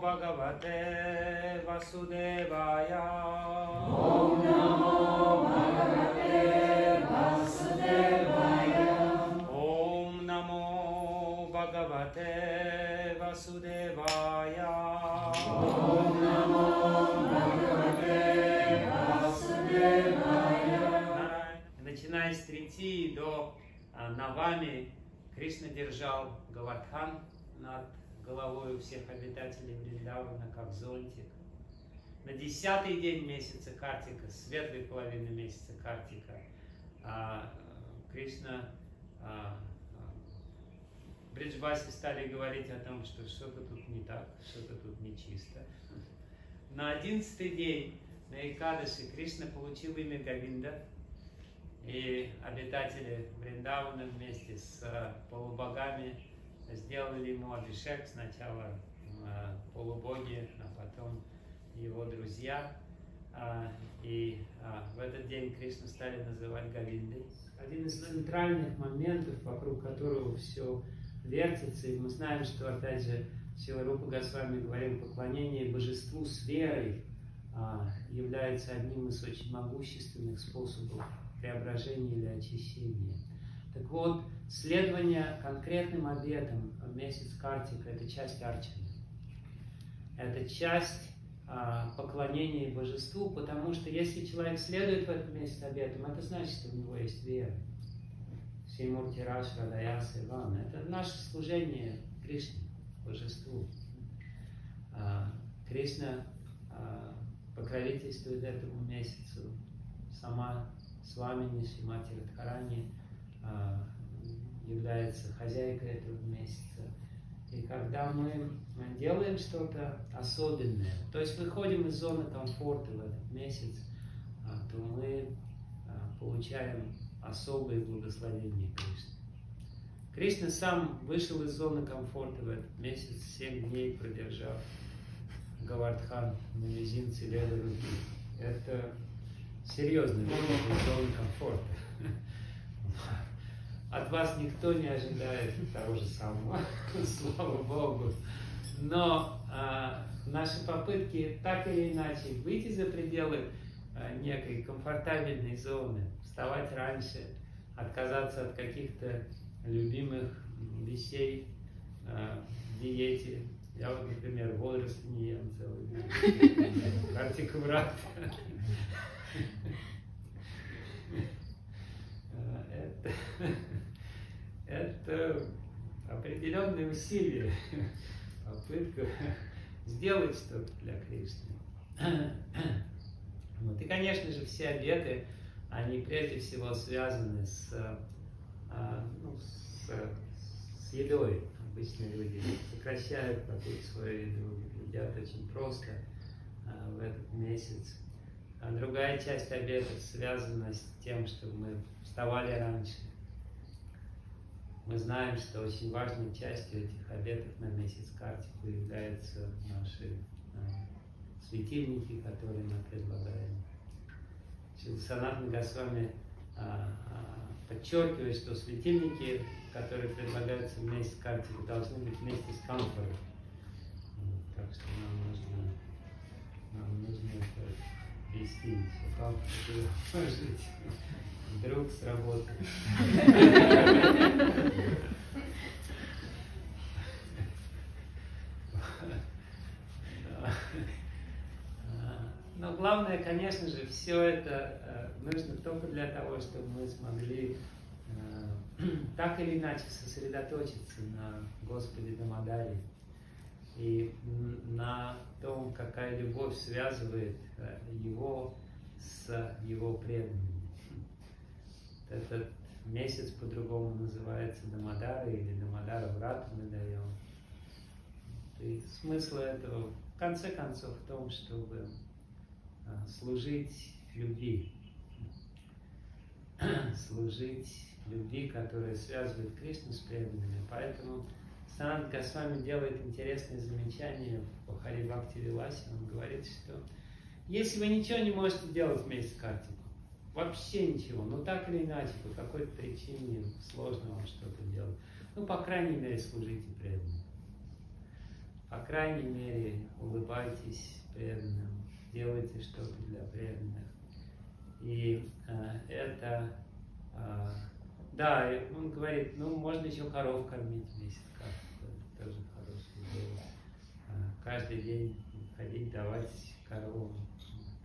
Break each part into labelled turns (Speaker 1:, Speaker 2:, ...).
Speaker 1: Bhagavate Vasudevaya.
Speaker 2: Om Namo Bhagavate Vasudevaya.
Speaker 1: Om Namo Bhagavate Vasudevaya.
Speaker 2: Om Namo Bhagavate Vasudevaya.
Speaker 1: Нарай- Начиная с трети до а, Навами, Кришна держал Галатхан над головой у всех обитателей Вриндавана, как зонтик. На десятый день месяца Картика, светлой половины месяца Картика, а, Кришна а, а, Бриджбаси стали говорить о том, что что-то тут не так, что-то тут нечисто. На одиннадцатый день на Икадаши Кришна получил имя Гавинда, и обитатели Вриндавана вместе с полубогами сделали ему абишек сначала э, полубоги, а потом его друзья. А, И а, в этот день Кришну стали называть Гавиндой. Один из центральных моментов, вокруг которого все вертится, и мы знаем, что, опять же, Силарупа Госвами говорил, поклонение божеству с верой а, является одним из очень могущественных способов преображения или очищения. Так вот, следование конкретным обетам в месяц Картика – это часть арчины. Это часть а, поклонения божеству, потому что если человек следует в этом месяце обетам, это значит, что у него есть вера. Сеймурти Раш, Радаяса, Иван. Это наше служение Кришне, божеству. А, Кришна а, покровительствует этому месяцу. Сама с вами Шимати Радхарани а, является хозяйкой этого месяца. И когда мы делаем что-то особенное, то есть выходим из зоны комфорта в этот месяц, а, то мы а, получаем особые благословения Кришны. Кришна сам вышел из зоны комфорта в этот месяц, семь дней продержав Гавардхан на мизинце левой руки. Это серьезный выход из зоны комфорта. От вас никто не ожидает того же самого, слава Богу. Но а, наши попытки так или иначе выйти за пределы а, некой комфортабельной зоны, вставать раньше, отказаться от каких-то любимых вещей, а, диете. Я вот, например, водоросли не ем целый день. Картика врат. Это, это определенные усилия, попытка сделать что-то для Кришны. Вот. И, конечно же, все обеты, они прежде всего связаны с, а, ну, с, с едой. Обычно люди сокращают вокруг свою еду, едят очень просто а, в этот месяц. А другая часть обетов связана с тем, что мы вставали раньше. Мы знаем, что очень важной частью этих обетов на месяц Картику являются наши а, светильники, которые мы предлагаем. Санатна Госвами а, а, подчеркивает, что светильники, которые предлагаются в месяц Картику, должны быть вместе с камфорой. Так что нам нужно, нам нужно это вести все камфору положить. Вдруг сработает. Но главное, конечно же, все это нужно только для того, чтобы мы смогли так или иначе сосредоточиться на Господе Дамадаре и на том, какая любовь связывает его с его преданными. Этот месяц по-другому называется Дамадара или Дамадара Врат мы даем. И смысл этого в конце концов в том, чтобы служить любви. служить любви, которая связывает Кришну с преданными. Поэтому Санат Госвами делает интересное замечание по Хари Бхакти Виласе. Он говорит, что если вы ничего не можете делать вместе с Картиком, вообще ничего, но так или иначе, по какой-то причине сложно вам что-то делать, ну, по крайней мере, служите преданным. по крайней мере, улыбайтесь преданным, делайте что-то для преданных. И э, это, э, да, он говорит, ну, можно еще коров кормить месяц, как тоже хорошее дело. Э, каждый день ходить, давать коровам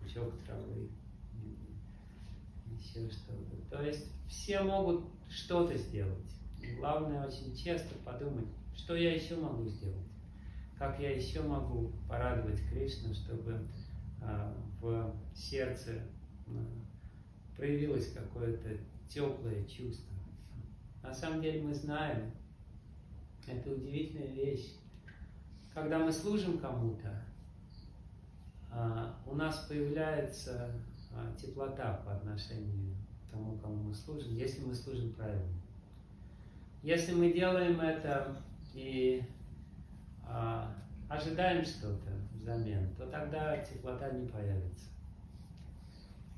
Speaker 1: пучок травы, еще что-то. То есть все могут что-то сделать. Главное очень часто подумать, что я еще могу сделать, как я еще могу порадовать Кришну, чтобы в сердце э, проявилось какое-то теплое чувство. На самом деле мы знаем, это удивительная вещь. Когда мы служим кому-то, э, у нас появляется теплота по отношению к тому, кому мы служим, если мы служим правильно. Если мы делаем это и а, ожидаем что-то взамен, то тогда теплота не появится.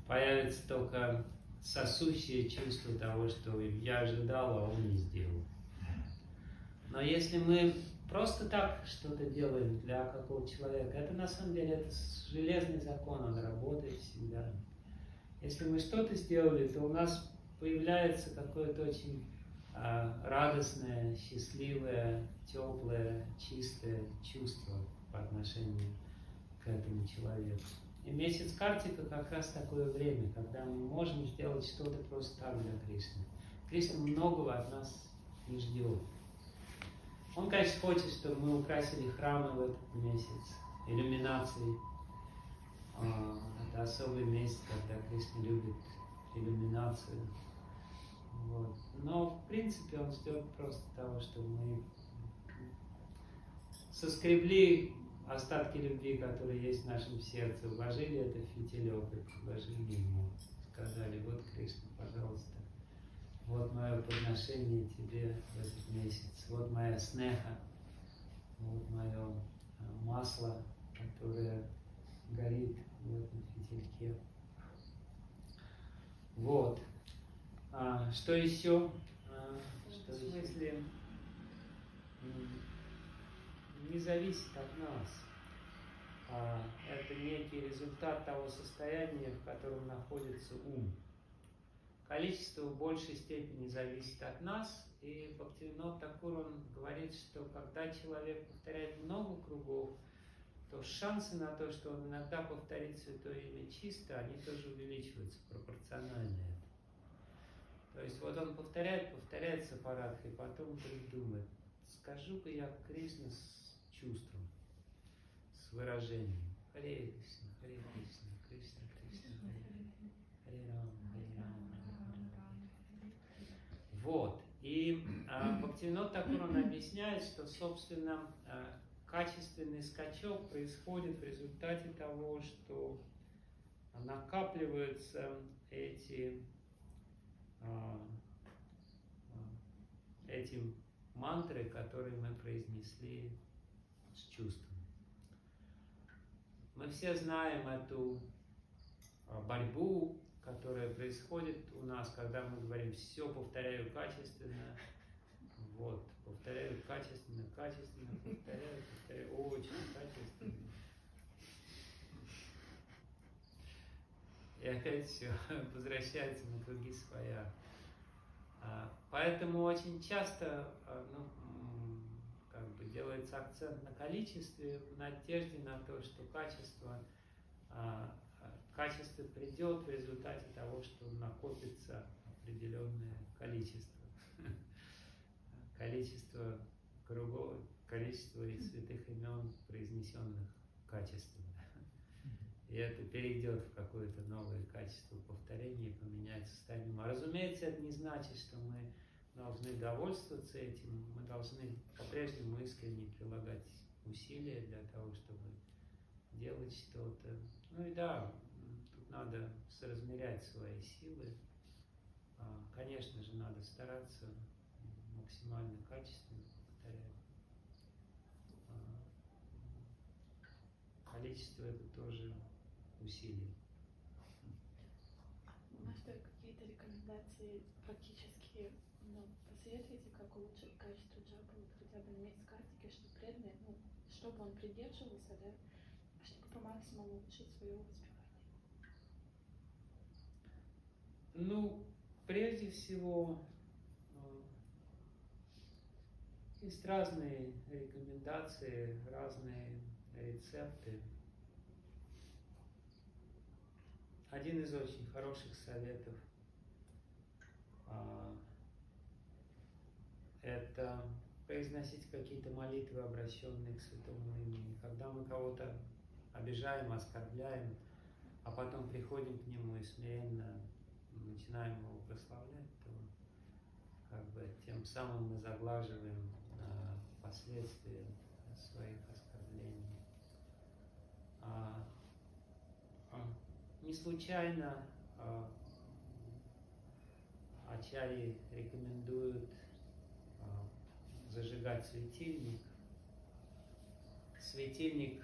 Speaker 1: Появится только сосущее чувство того, что я ожидал, а он не сделал. Но если мы просто так что-то делаем для какого-то человека, это на самом деле это железный закон, он работает всегда. Если мы что-то сделали, то у нас появляется какое-то очень а, радостное, счастливое, теплое, чистое чувство по отношению к этому человеку. И месяц Картика как раз такое время, когда мы можем сделать что-то просто так для Кришны. Кришна многого от нас не ждет. Он, конечно, хочет, чтобы мы украсили храмы в этот месяц, иллюминацией. А, это особый месяц, когда Кришна любит иллюминацию. Вот. Но, в принципе, он ждет просто того, чтобы мы соскребли остатки любви, которые есть в нашем сердце, вложили это в фитилек и предложили ему. Сказали, вот, Кришна, пожалуйста, вот мое подношение тебе в этот месяц, вот моя снеха, вот мое э, масло, которое горит в этом фитильке. Вот. А, что еще? А, что в смысле не зависит от нас. А, это некий результат того состояния, в котором находится ум. Количество в большей степени зависит от нас, и Бхактивинод Такур он говорит, что когда человек повторяет много кругов, то шансы на то, что он иногда повторит Святое Имя чисто, они тоже увеличиваются пропорционально то есть вот он повторяет, повторяет Сапарадха, и потом вдруг думает, скажу-ка я Кришна чувством, с выражением. Харе Кришна, Харе Кришна, Кришна Кришна, Харе Рам, Харе Рам, Вот. И а, Бхактивинод Такур он объясняет, что, собственно, а, качественный скачок происходит в результате того, что накапливаются эти а, этим мантры, которые мы произнесли с чувством. Мы все знаем эту а, борьбу, которая происходит у нас, когда мы говорим «все повторяю качественно», вот, повторяю качественно, качественно, повторяю, повторяю, очень качественно. и опять все возвращается на круги своя. А, поэтому очень часто а, ну, делается акцент на количестве, в надежде на то, что качество, а, качество придет в результате того, что накопится определенное количество. Количество кругов, количество святых имен, произнесенных качественно. И это перейдет в какое-то новое качество повторения и поменяет состояние ума. Разумеется, это не значит, что мы должны довольствоваться этим. Мы должны по-прежнему искренне прилагать усилия для того, чтобы делать что-то. Ну и да, тут надо соразмерять свои силы. А, конечно же, надо стараться максимально качественно повторять. А, количество это тоже усилий.
Speaker 3: Мастер, какие-то рекомендации практически ну, посоветуете, как улучшить качество джапа, вот хотя бы на месяц картики, чтобы преданные, ну, чтобы он придерживался, да, чтобы по максимуму улучшить свое воспевание.
Speaker 1: Ну, прежде всего, э, есть разные рекомендации, разные рецепты. Один из очень хороших советов а, это произносить какие-то молитвы, обращенные к святому имени. Когда мы кого-то обижаем, оскорбляем, а потом приходим к нему и смиренно начинаем его прославлять, то как бы тем самым мы заглаживаем а, последствия своих оскорблений. А, а, не случайно а, Ачари рекомендуют а, зажигать светильник. Светильник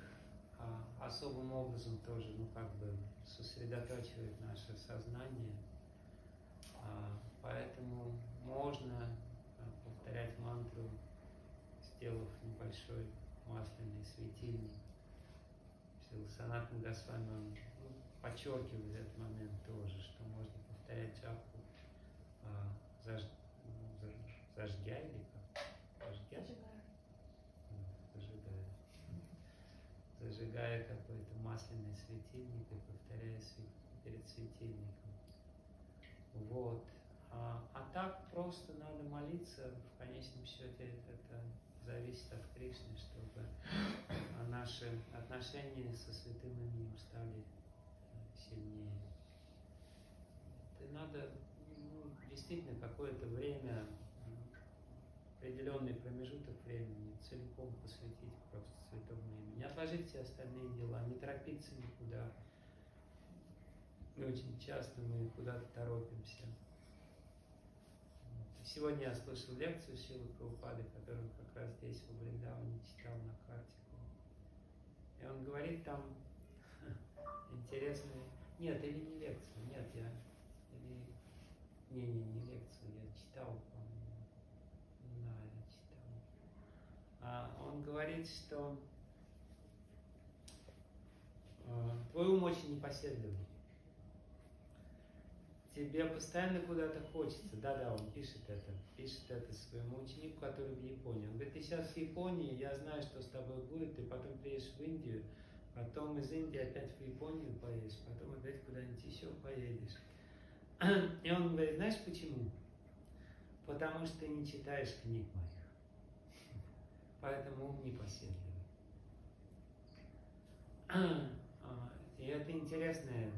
Speaker 1: а, особым образом тоже, ну как бы сосредотачивает наше сознание – а, поэтому можно а, повторять мантру, сделав небольшой масляный светильник. Санатан Госвами, он ну, подчеркивает этот момент тоже, что можно повторять джапу а, заж, ну, зажгя или как? Зажгя? Зажигая. Зажигая. Какой-то масляный светильник и повторяя перед светильником. Вот. А, а так просто надо молиться, в конечном счете это зависит от Кришны, чтобы наши отношения со святым именем стали э, сильнее. Это надо ну, действительно какое-то время, определенный промежуток времени целиком посвятить просто святому имени. Не отложить все остальные дела, не торопиться никуда. И очень часто мы куда-то торопимся. Сегодня я слышал лекцию Силы Прабхупады, которую как раз здесь, в Вриндаване, читал на картику. И он говорит там интересные... Нет, или не лекцию, нет, я... Или... Не-не, не лекцию, я читал, по-моему. Да, я читал. А он говорит, что э, твой ум очень непоседливый тебе постоянно куда-то хочется. Да-да, он пишет это, пишет это своему ученику, который в Японии. Он говорит, ты сейчас в Японии, я знаю, что с тобой будет, ты потом приедешь в Индию, потом из Индии опять в Японию поедешь, потом опять куда-нибудь еще поедешь. И он говорит, знаешь почему? Потому что ты не читаешь книг моих. Поэтому ум непоседливый. И это интересная,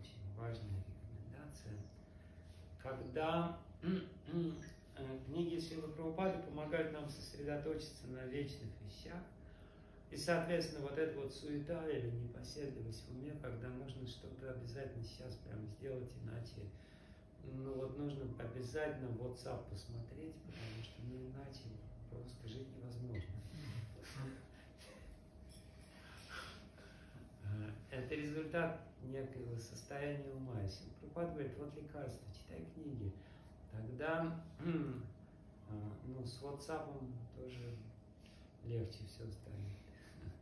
Speaker 1: очень важная медитация, когда э, книги Силы Прабхупады помогают нам сосредоточиться на вечных вещах, и, соответственно, вот эта вот суета или непоседливость в уме, когда нужно что-то обязательно сейчас прямо сделать, иначе, ну вот нужно обязательно WhatsApp посмотреть, потому что ну иначе просто жить невозможно. Э, это результат некоего состояния ума. Если Прабхупад говорит, вот лекарство, читай книги, тогда а, ну, с WhatsApp тоже легче все станет. Вот.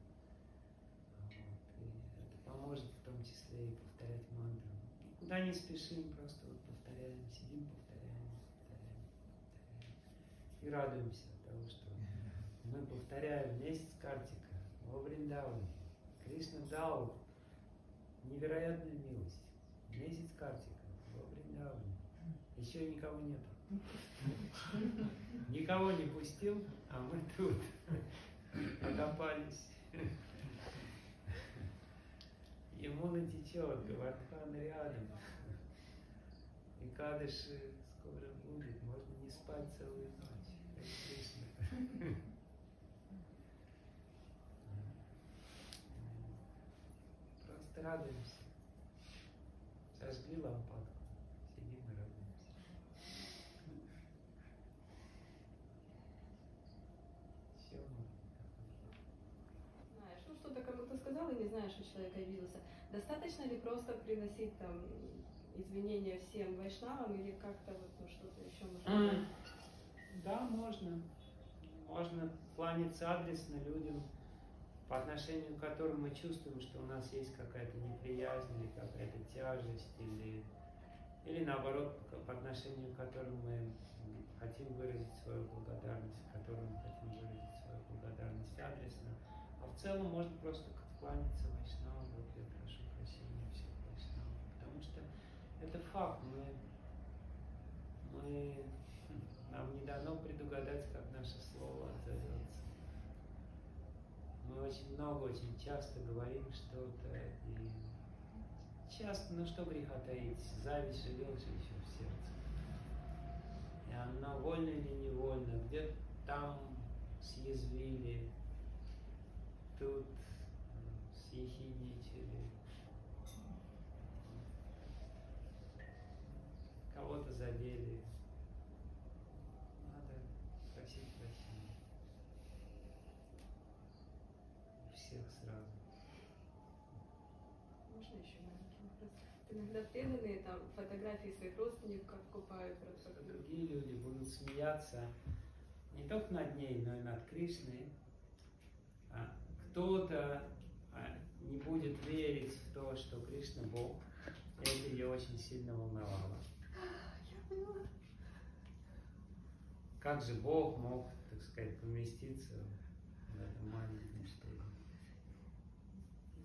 Speaker 1: Это поможет в том числе и повторять мантру. Никуда не спешим, просто вот повторяем, сидим, повторяем, повторяем, повторяем. И радуемся того, что мы повторяем месяц картика во Вриндаване. Кришна дал невероятная милость. Месяц картика во Вриндаване. Еще никого нету. Никого не пустил, а мы тут окопались. Емуна течет, Гавардхан рядом. И Кадыши скоро будет, можно не спать целую ночь. Просто радуемся. Зажгли лампадку, сидим и радуемся. Все,
Speaker 4: Знаешь, ну что-то кому-то сказал и не знаешь, что человек обиделся. Достаточно ли просто приносить там извинения всем вайшнавам или как-то вот ну, что-то еще можно?
Speaker 1: Да, можно. Можно кланяться адресно людям, по отношению к которым мы чувствуем, что у нас есть какая-то неприязнь или какая-то тяжесть, или, или наоборот, по отношению к которым мы хотим выразить свою благодарность, которым мы хотим выразить свою благодарность адресно. А в целом можно просто кланяться Вайшнавам, вот я прошу прощения всех Вайшнавов, потому что это факт, мы, мы, нам не дано предугадать, как наше слово отзовется. Мы очень много, очень часто говорим что-то, и часто, ну что греха таить, зависть живет же еще в сердце. И она вольно или невольно, где там съязвили, тут съехидничали, кого-то задели. Надо просить прощения. Всех сразу.
Speaker 4: Можно еще маленький вопрос? Иногда преданные там фотографии своих родственников купают.
Speaker 1: Просто другие люди будут смеяться не только над ней, но и над Кришной. А кто-то а, не будет верить в то, что Кришна Бог. Это ее очень сильно волновало.
Speaker 4: Поняла.
Speaker 1: Как же Бог мог, так сказать, поместиться в этом маленьком штуке?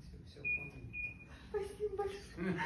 Speaker 1: Все, все поняли.
Speaker 4: Спасибо большое.